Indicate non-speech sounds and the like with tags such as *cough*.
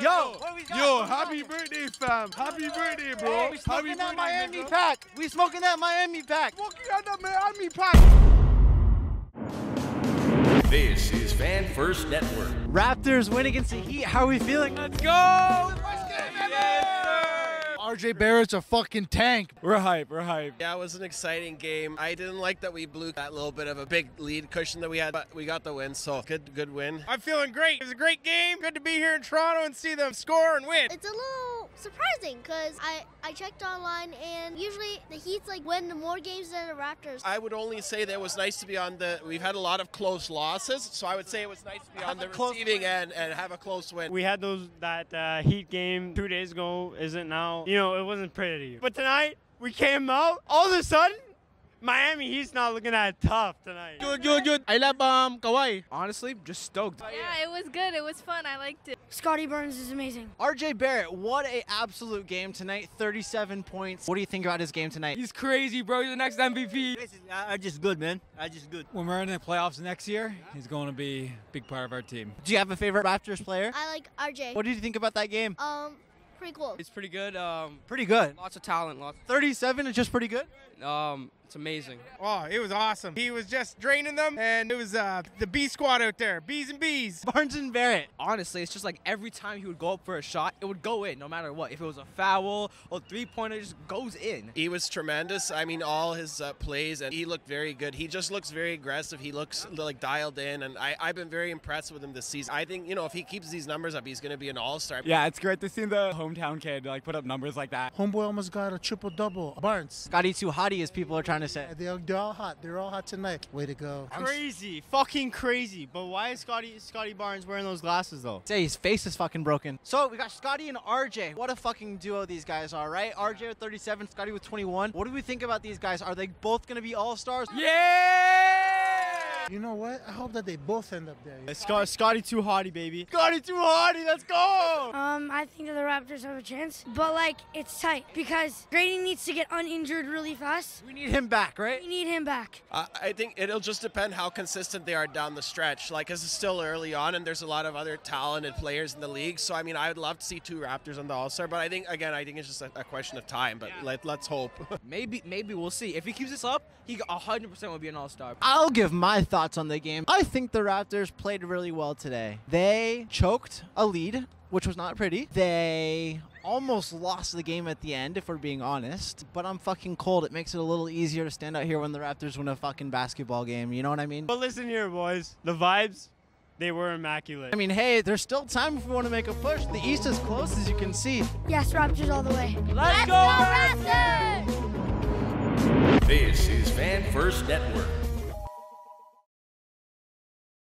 Yo, Yo, happy birthday, fam. Happy birthday, bro. Hey, we happy that birthday, Miami nigga. pack. We smoking that Miami pack. Smoking out that Miami pack. This is Fan First Network. Raptors win against the Heat. How are we feeling? Let's go! RJ Barrett's a fucking tank. We're hype. We're hype. Yeah, it was an exciting game. I didn't like that we blew that little bit of a big lead cushion that we had, but we got the win, so good, good win. I'm feeling great. It was a great game. Good to be here in Toronto and see them score and win. It's a little surprising because I, I checked online and usually the Heat's like win more games than the Raptors. I would only say that it was nice to be on the. We've had a lot of close losses, so I would say it was nice to be on the close receiving end and have a close win. We had those that uh, Heat game two days ago. Isn't now. You know, it wasn't pretty. But tonight we came out. All of a sudden, Miami Heat's not looking that tough tonight. Good, good, good. I love um Kawhi. Honestly, just stoked. Yeah, it was good. It was fun. I liked it. Scottie Barnes is amazing. RJ Barrett, what a absolute game tonight. 37 points. What do you think about his game tonight? He's crazy, bro. He's the next MVP. I just good, man. I just good. When we're in the playoffs next year, he's going to be a big part of our team. Do you have a favorite Raptors player? I like RJ. What did you think about that game? Um, pretty cool. It's pretty good. Um, Pretty good. lots of talent. Lots. 37 is just pretty good. Um, it's amazing. Oh, it was awesome. He was just draining them, and it was uh, the B squad out there. Bees and bees. *laughs* Barnes and Barrett. Honestly, it's just like every time he would go up for a shot, it would go in no matter what. If it was a foul or three pointer, it just goes in. He was tremendous. I mean, all his uh, plays, and he looked very good. He just looks very aggressive. He looks like dialed in, and I, I've been very impressed with him this season. I think you know if he keeps these numbers up, he's going to be an all-star. Yeah, it's great to see the hometown kid like put up numbers like that. Homeboy almost got a triple double. Barnes. Scottie too hottie, as people are trying to say. They're, they're all hot. They're all hot tonight. Way to go. Crazy, fucking crazy. But why is Scottie Scottie Barnes wearing those glasses though? Say his face is fucking broken. So we got Scottie and RJ. What a fucking duo these guys are, right? RJ with 37, Scottie with 21. What do we think about these guys? Are they both gonna be all stars? Yeah! You know what? I hope that they both end up there. Scott, Scottie too hottie, baby. Scottie too hottie. Let's go. Um, I think that the Raptors have a chance, but like it's tight because Gradey needs to get uninjured really fast. We need him back, right? We need him back. I I think it'll just depend how consistent they are down the stretch. Like, 'cause it's still early on, and there's a lot of other talented players in the league. So, I mean, I would love to see two Raptors on the All Star, but I think again, I think it's just a, a question of time. But let, let's hope. *laughs* Maybe, maybe we'll see. If he keeps this up, he 100% will be an all-star. I'll give my thoughts on the game. I think the Raptors played really well today. They choked a lead, which was not pretty. They almost lost the game at the end, if we're being honest. But I'm fucking cold. It makes it a little easier to stand out here when the Raptors win a fucking basketball game. You know what I mean? But listen here, boys. The vibes, they were immaculate. I mean, hey, there's still time if we want to make a push. The East is close, as you can see. Yes, Raptors all the way. Let's go Raptors! This is Fan First Network.